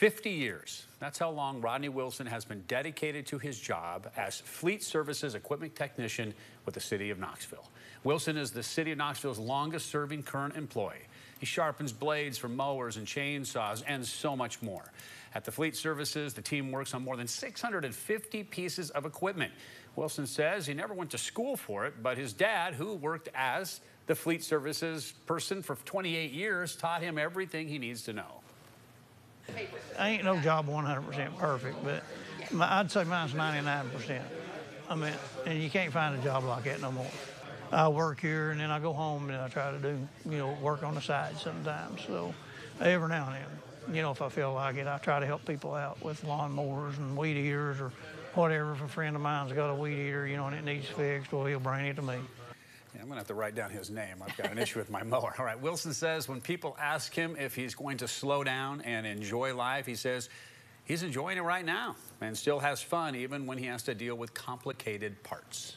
50 years. That's how long Rodney Wilson has been dedicated to his job as Fleet Services equipment technician with the city of Knoxville. Wilson is the city of Knoxville's longest serving current employee. He sharpens blades for mowers and chainsaws and so much more. At the Fleet Services, the team works on more than 650 pieces of equipment. Wilson says he never went to school for it, but his dad, who worked as the Fleet Services person for 28 years, taught him everything he needs to know. Ain't no job 100% perfect, but my, I'd say mine's 99%. I mean, and you can't find a job like that no more. I work here and then I go home and I try to do, you know, work on the side sometimes. So every now and then, you know, if I feel like it, I try to help people out with lawnmowers and weed eaters or whatever. If a friend of mine's got a weed eater, you know, and it needs fixed, well, he'll bring it to me. Yeah, I'm going to have to write down his name. I've got an issue with my mower. All right, Wilson says when people ask him if he's going to slow down and enjoy life, he says he's enjoying it right now and still has fun even when he has to deal with complicated parts.